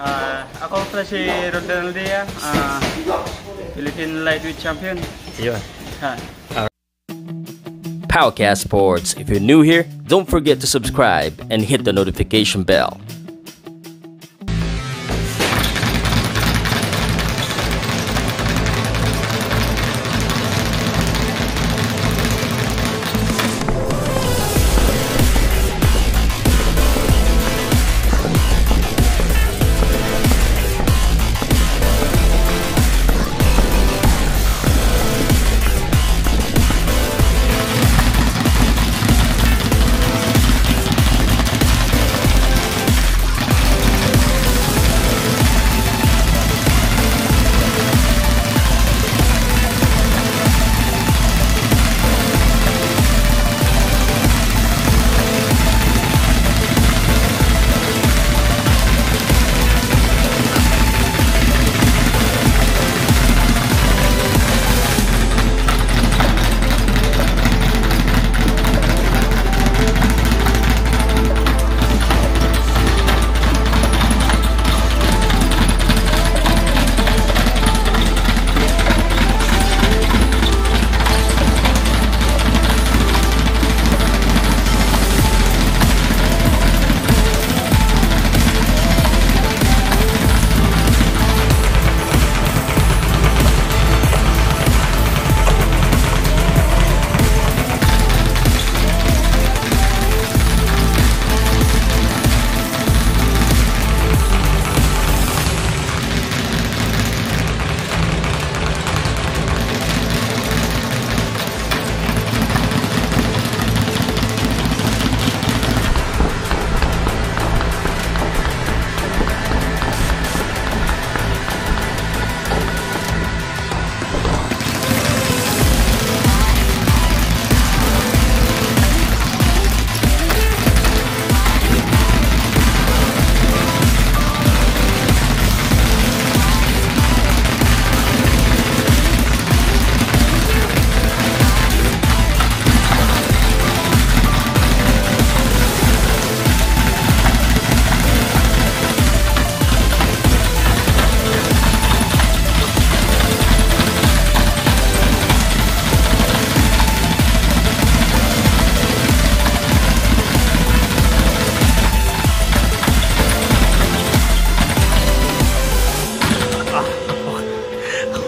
Ah, ako pala si Roldan Aldea, ah, Philippine Lightweight Champion. Yun. Ha. Powcast Sports. If you're new here, don't forget to subscribe and hit the notification bell.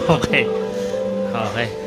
ok 好嘞